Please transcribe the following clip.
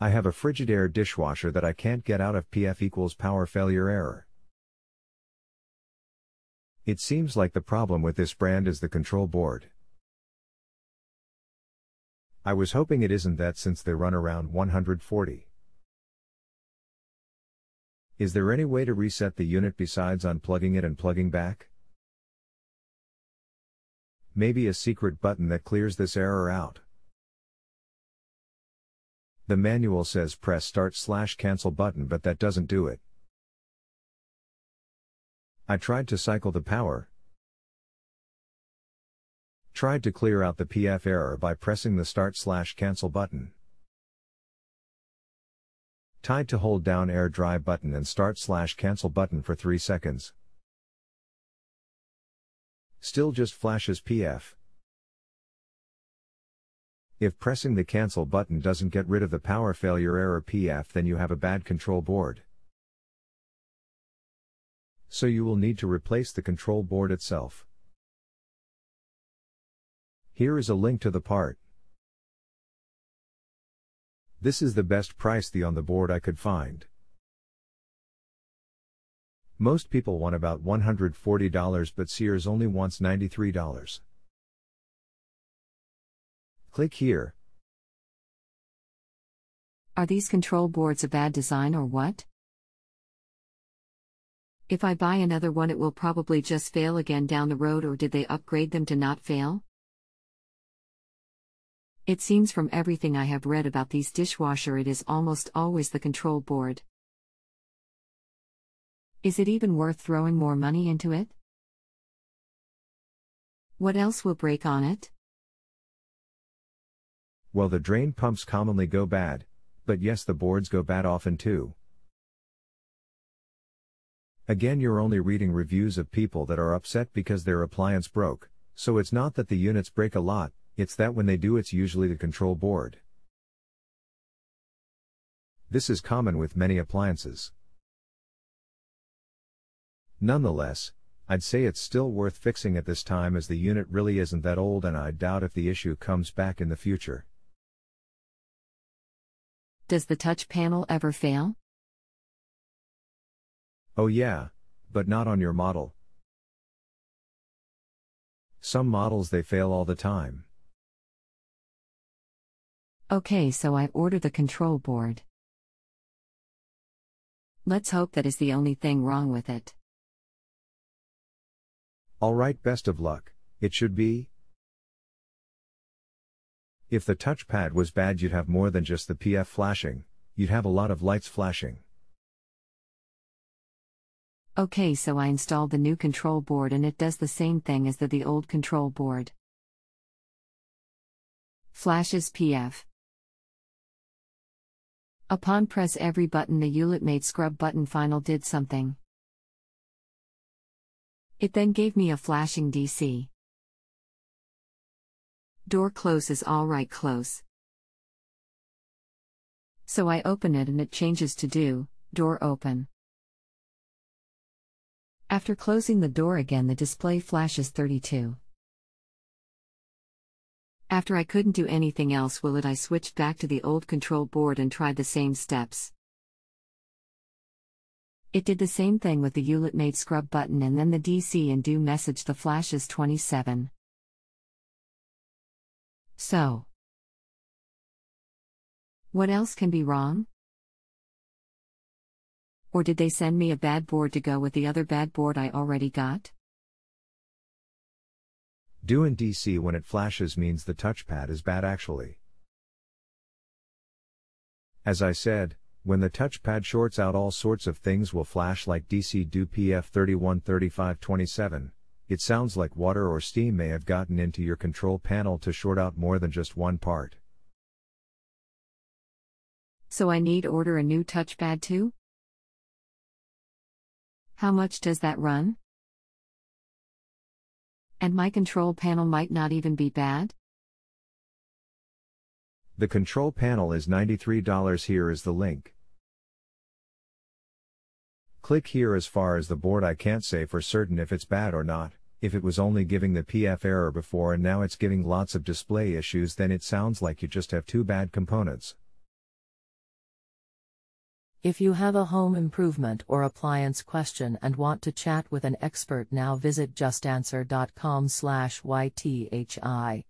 I have a Frigidaire dishwasher that I can't get out of PF equals power failure error. It seems like the problem with this brand is the control board. I was hoping it isn't that since they run around 140. Is there any way to reset the unit besides unplugging it and plugging back? Maybe a secret button that clears this error out. The manual says press start slash cancel button but that doesn't do it. I tried to cycle the power. Tried to clear out the PF error by pressing the start slash cancel button. Tied to hold down air dry button and start slash cancel button for 3 seconds. Still just flashes PF. If pressing the cancel button doesn't get rid of the power failure error PF then you have a bad control board. So you will need to replace the control board itself. Here is a link to the part. This is the best price the on the board I could find. Most people want about $140 but Sears only wants $93. Click here. Are these control boards a bad design or what? If I buy another one, it will probably just fail again down the road, or did they upgrade them to not fail? It seems from everything I have read about these dishwasher, it is almost always the control board. Is it even worth throwing more money into it? What else will break on it? Well, the drain pumps commonly go bad, but yes, the boards go bad often too. Again, you're only reading reviews of people that are upset because their appliance broke, so it's not that the units break a lot, it's that when they do, it's usually the control board. This is common with many appliances. Nonetheless, I'd say it's still worth fixing at this time as the unit really isn't that old and I doubt if the issue comes back in the future. Does the touch panel ever fail? Oh yeah, but not on your model. Some models they fail all the time. Okay, so I order the control board. Let's hope that is the only thing wrong with it. Alright, best of luck, it should be. If the touchpad was bad, you'd have more than just the PF flashing, you'd have a lot of lights flashing. Okay, so I installed the new control board and it does the same thing as the, the old control board. Flashes PF. Upon press every button the Hewlett made scrub button final did something. It then gave me a flashing DC. Door close is alright close. So I open it and it changes to do, door open. After closing the door again, the display flashes 32. After I couldn't do anything else will it I switched back to the old control board and tried the same steps. It did the same thing with the Hewlett made scrub button and then the DC and do message the flashes 27. So. What else can be wrong? Or did they send me a bad board to go with the other bad board I already got? Do in DC when it flashes means the touchpad is bad actually. As I said, when the touchpad shorts out all sorts of things will flash like DC do PF 313527. It sounds like water or steam may have gotten into your control panel to short out more than just one part. So I need order a new touchpad too? How much does that run? And my control panel might not even be bad? The control panel is $93. Here is the link. Click here as far as the board I can't say for certain if it's bad or not. If it was only giving the PF error before and now it's giving lots of display issues then it sounds like you just have two bad components. If you have a home improvement or appliance question and want to chat with an expert now visit justanswer.com/ythi.